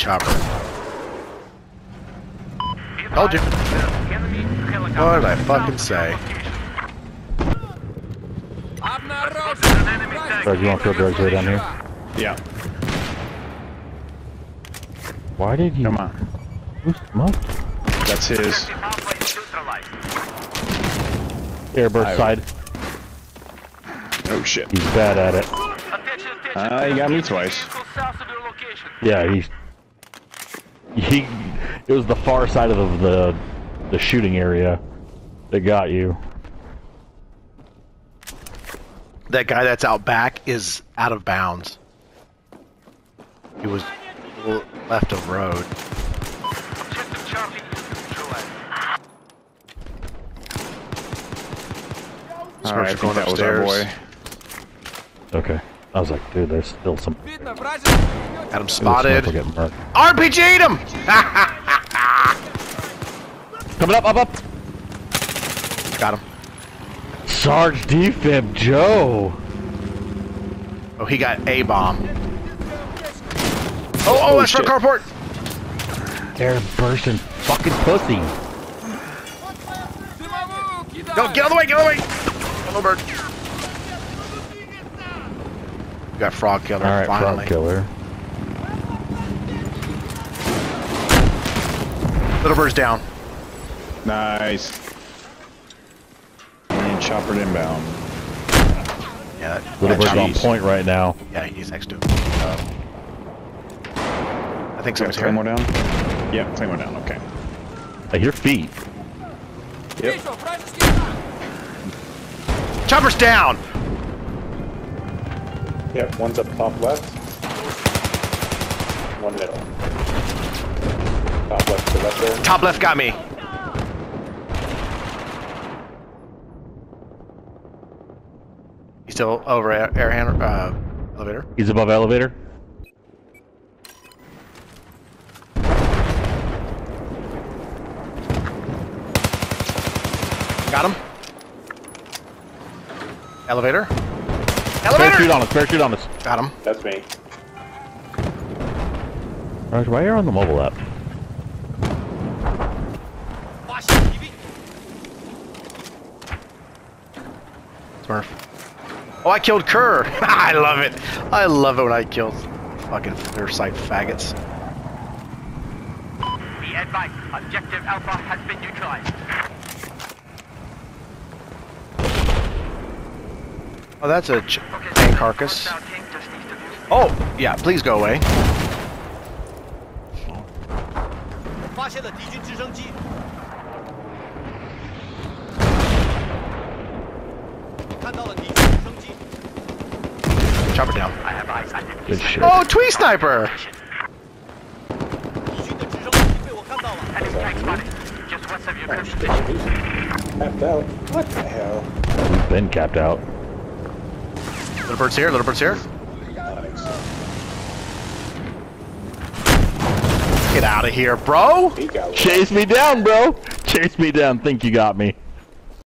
chopper. Told you. What did I fucking say? Greg, you want to throw drugs right down here? Yeah. Why did you? Come on. Who's smoke? That's his. Airburst side. Oh shit. He's bad at it. Uh, he got me twice. Yeah, he's. He. It was the far side of the the, the shooting area that got you. That guy that's out back is out of bounds. He was left of road. All right, I Smirks are think that was our boy. Okay. I was like, dude, there's still some. Had him spotted. smoke will get murked. RPG'd him! Coming up, up, up. Got him. Sarge Defib Joe. Oh, he got a bomb. Oh, oh, oh that's from shit. carport. Airburst and fucking pussy. Go, get out of the way, get out of the way. Hello, bird. You got frog killer, All right, finally. frog killer. Little bird's down. Nice. And chopper inbound. Yeah, that, Little bird's on point right now. Yeah, he's next to him. Uh, I think Got someone's here. Claymore down? Yeah, Claymore down, okay. I hear feet. Yep. Chopper's down! Yep, one's up top left. One middle. Top left to left there. Top left got me. He's still over air, air hand, uh, elevator. He's above elevator. Got him. Elevator. Parachute Elevator! on us. Parachute on us. Got him. That's me. Raj, why are you on the mobile app? Smurf. Oh, I killed Kerr. I love it. I love it when I kill fucking their sight faggots. Be advised, objective Alpha has been neutralized. Oh, that's a tank carcass. Oh, yeah, please go away. Chopper down. Good shit. Oh, Twee Sniper! Capped out. What the hell? We've been capped out. Little bird's here, little bird's here. Get out of here, bro! Chase me down, bro. Chase me down. Think you got me.